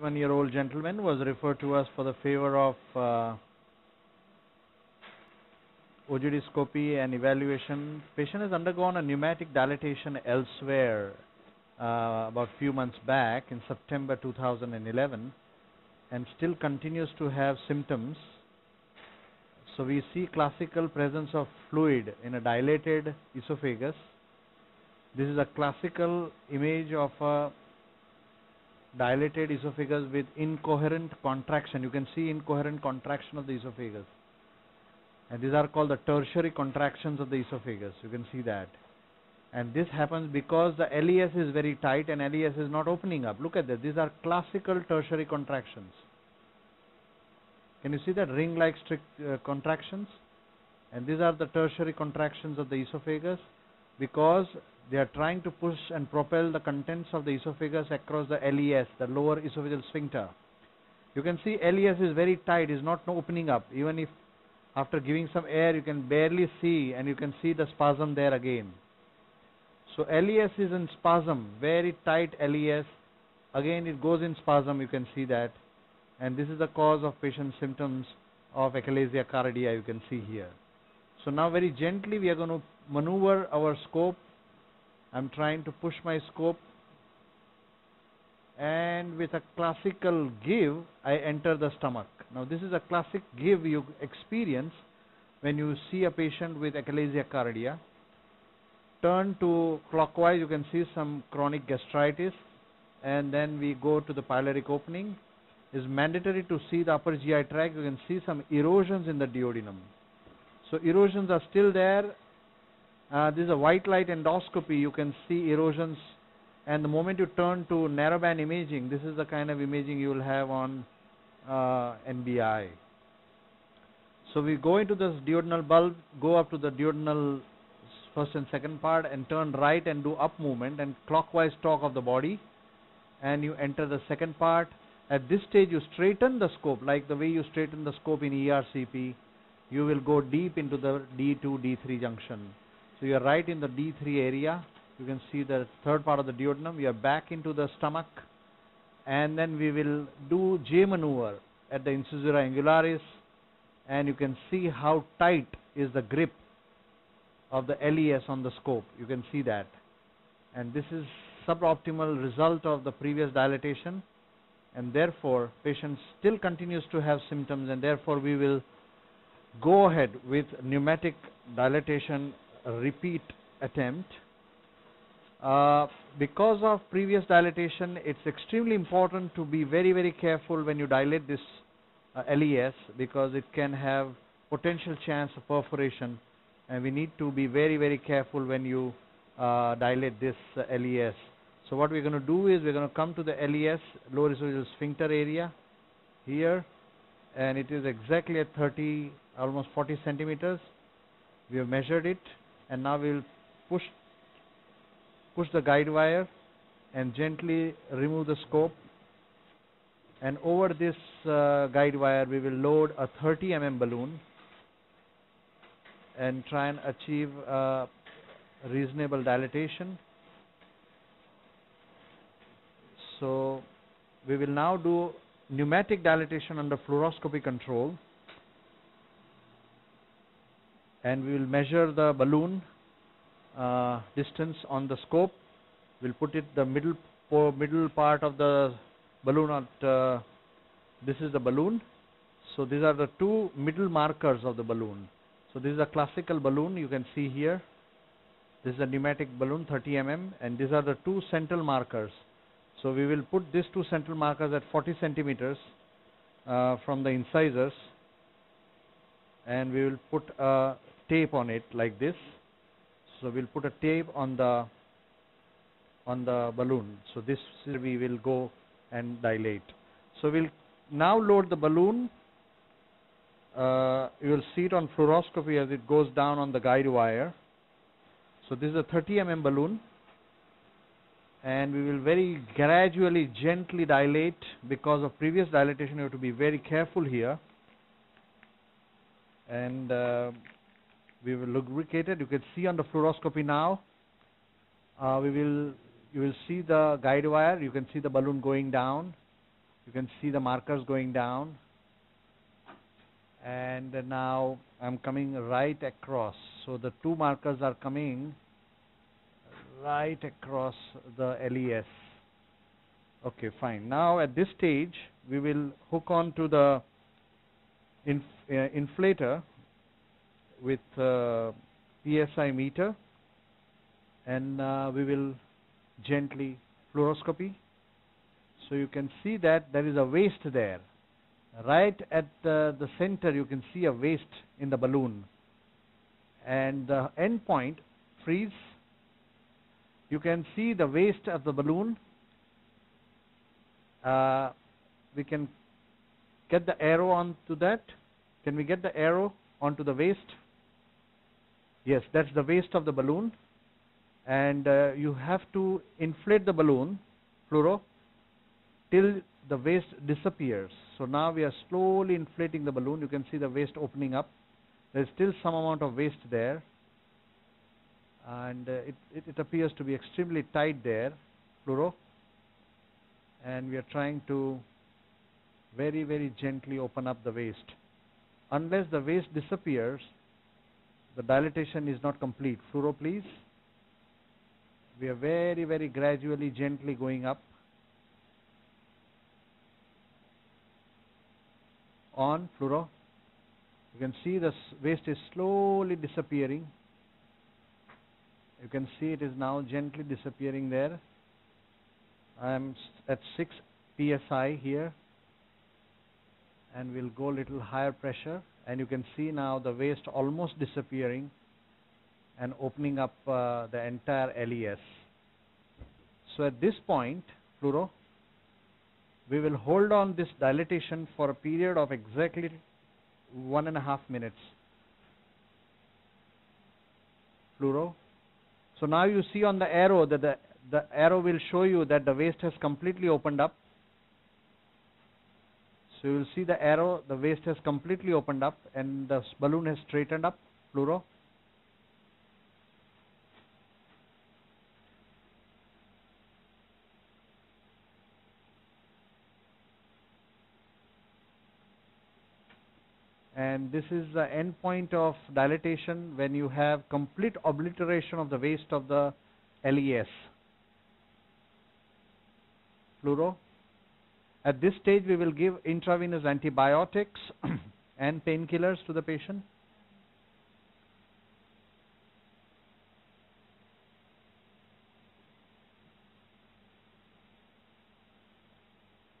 one year old gentleman was referred to us for the favor of uh, and evaluation. Patient has undergone a pneumatic dilatation elsewhere uh, about a few months back in September 2011 and still continues to have symptoms. So we see classical presence of fluid in a dilated esophagus. This is a classical image of a dilated esophagus with incoherent contraction. You can see incoherent contraction of the esophagus. And these are called the tertiary contractions of the esophagus. You can see that. And this happens because the LES is very tight and LES is not opening up. Look at this. These are classical tertiary contractions. Can you see that ring-like strict uh, contractions? And these are the tertiary contractions of the esophagus because they are trying to push and propel the contents of the esophagus across the LES, the lower esophageal sphincter. You can see LES is very tight, is not opening up. Even if after giving some air, you can barely see and you can see the spasm there again. So LES is in spasm, very tight LES. Again, it goes in spasm, you can see that. And this is the cause of patient symptoms of achalasia cardia, you can see here. So now very gently we are going to maneuver our scope. I'm trying to push my scope and with a classical give, I enter the stomach. Now this is a classic give you experience when you see a patient with achalasia cardia turn to clockwise, you can see some chronic gastritis, and then we go to the pyloric opening. It's mandatory to see the upper GI tract. You can see some erosions in the duodenum. So erosions are still there. Uh, this is a white light endoscopy. You can see erosions, and the moment you turn to narrowband imaging, this is the kind of imaging you will have on uh, NBI. So we go into this duodenal bulb, go up to the duodenal first and second part and turn right and do up movement and clockwise torque of the body and you enter the second part. At this stage you straighten the scope like the way you straighten the scope in ERCP. You will go deep into the D2, D3 junction. So you are right in the D3 area. You can see the third part of the duodenum. You are back into the stomach and then we will do J maneuver at the incisura angularis and you can see how tight is the grip of the LES on the scope. You can see that. And this is suboptimal result of the previous dilatation and therefore patient still continues to have symptoms and therefore we will go ahead with pneumatic dilatation repeat attempt. Uh, because of previous dilatation, it's extremely important to be very, very careful when you dilate this uh, LES because it can have potential chance of perforation and we need to be very very careful when you uh, dilate this uh, LES. So what we're going to do is we're going to come to the LES lower esophageal sphincter area here and it is exactly at 30 almost 40 centimeters. We have measured it and now we'll push push the guide wire and gently remove the scope and over this uh, guide wire we will load a 30 mm balloon and try and achieve uh, reasonable dilatation. So we will now do pneumatic dilatation under fluoroscopy control and we will measure the balloon uh, distance on the scope. We'll put it the middle middle part of the balloon at uh, this is the balloon. So these are the two middle markers of the balloon. So this is a classical balloon you can see here. This is a pneumatic balloon 30 mm and these are the two central markers. So we will put these two central markers at 40 centimeters uh, from the incisors and we will put a tape on it like this. So we'll put a tape on the on the balloon. So this we will go and dilate. So we'll now load the balloon uh, you will see it on fluoroscopy as it goes down on the guide wire. So this is a 30 mm balloon and we will very gradually gently dilate because of previous dilatation you have to be very careful here and uh, we will lubricate it you can see on the fluoroscopy now uh, we will you will see the guide wire you can see the balloon going down You can see the markers going down. And now I'm coming right across. So the two markers are coming right across the LES. Okay, fine. Now at this stage, we will hook on to the inf uh, inflator with uh, PSI meter and uh, we will gently fluoroscopy. So you can see that there is a waist there. Right at the, the center you can see a waist in the balloon. And the end point, freeze, you can see the waist of the balloon. Uh, we can get the arrow onto that. Can we get the arrow onto the waist? Yes, that's the waist of the balloon. And uh, you have to inflate the balloon, fluoro, till the waist disappears. So now we are slowly inflating the balloon. You can see the waist opening up. There's still some amount of waist there. And uh, it, it, it appears to be extremely tight there, fluoro. And we are trying to very, very gently open up the waist. Unless the waist disappears, the dilatation is not complete. Fluoro, please. We are very, very gradually, gently going up. On, fluoro. You can see the waist is slowly disappearing. You can see it is now gently disappearing there. I am at 6 psi here and we'll go a little higher pressure and you can see now the waist almost disappearing and opening up uh, the entire LES. So at this point, fluoro, we will hold on this dilatation for a period of exactly one and a half minutes. Fluoro. So now you see on the arrow that the, the arrow will show you that the waist has completely opened up so you will see the arrow, the waist has completely opened up and the balloon has straightened up, fluoro. And this is the end point of dilatation when you have complete obliteration of the waist of the LES. Fluoro. At this stage, we will give intravenous antibiotics and painkillers to the patient.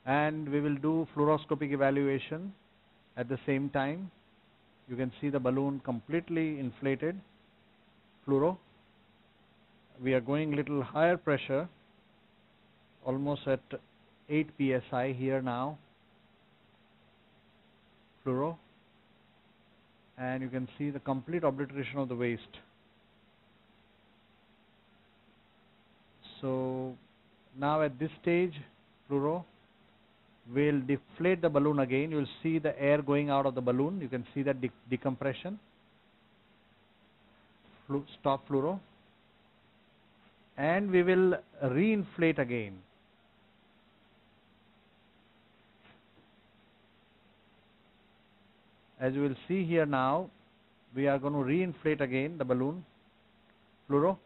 And we will do fluoroscopic evaluation at the same time. You can see the balloon completely inflated. Fluoro. We are going little higher pressure, almost at 8 psi here now. Fluoro. And you can see the complete obliteration of the waist so now at this stage fluoro will deflate the balloon again. You will see the air going out of the balloon. You can see that de decompression. Flu stop fluoro. And we will reinflate again as you will see here now we are going to reinflate again the balloon fluoro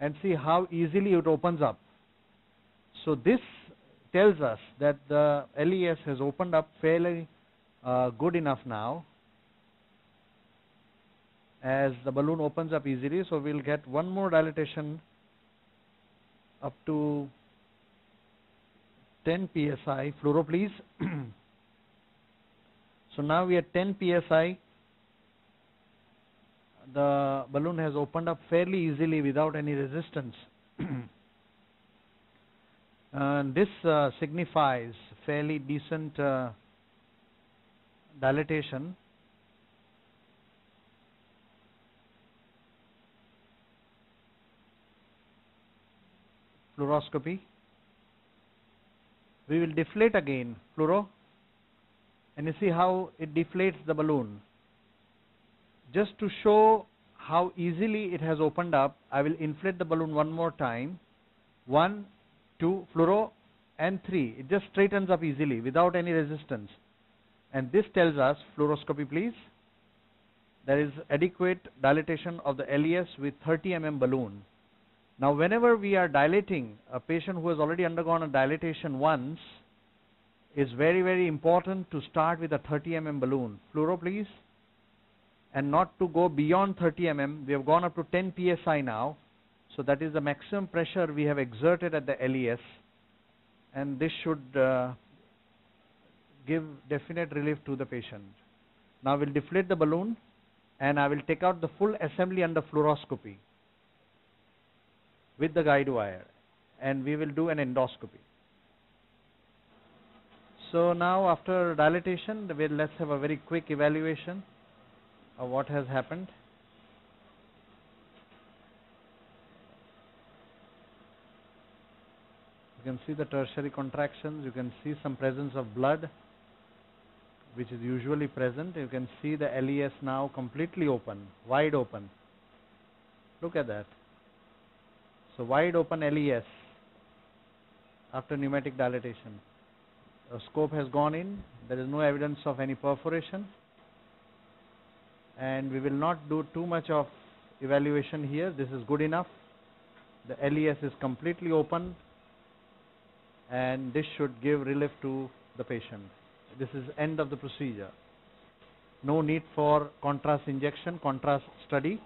and see how easily it opens up. So this tells us that the LES has opened up fairly uh, good enough now. As the balloon opens up easily so we'll get one more dilatation up to 10 psi fluoro please So now we are 10 psi. The balloon has opened up fairly easily without any resistance. and this uh, signifies fairly decent uh, dilatation. Fluoroscopy. We will deflate again. Fluoro and you see how it deflates the balloon. Just to show how easily it has opened up, I will inflate the balloon one more time. One, two, fluoro, and 3. It just straightens up easily without any resistance. And this tells us, fluoroscopy please, there is adequate dilatation of the LES with 30 mm balloon. Now whenever we are dilating a patient who has already undergone a dilatation once, is very very important to start with a 30 mm balloon. Fluoro please. And not to go beyond 30 mm. We have gone up to 10 psi now. So that is the maximum pressure we have exerted at the LES. And this should uh, give definite relief to the patient. Now we'll deflate the balloon and I will take out the full assembly under fluoroscopy with the guide wire and we will do an endoscopy. So now after dilatation, we'll, let's have a very quick evaluation of what has happened. You can see the tertiary contractions, you can see some presence of blood which is usually present. You can see the LES now completely open, wide open. Look at that. So wide open LES after pneumatic dilatation. Scope has gone in. There is no evidence of any perforation. And we will not do too much of evaluation here. This is good enough. The LES is completely open and this should give relief to the patient. This is end of the procedure. No need for contrast injection, contrast study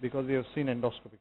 because we have seen endoscopy.